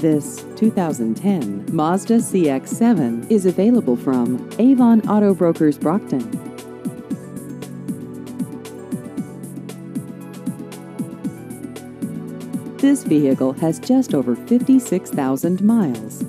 This 2010 Mazda CX-7 is available from Avon Auto Brokers Brockton. This vehicle has just over 56,000 miles.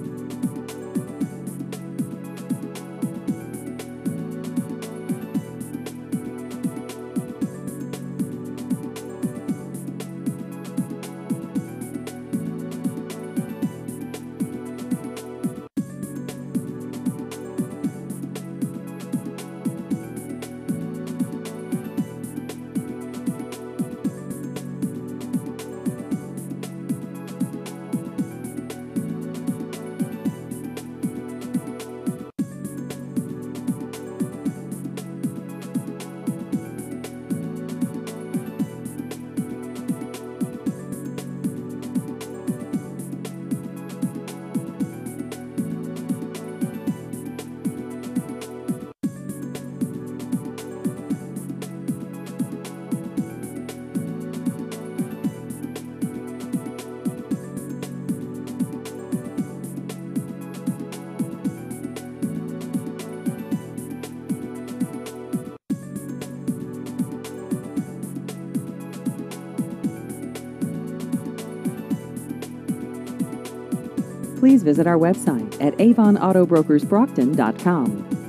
Please visit our website at avonautobrokersbrockton.com.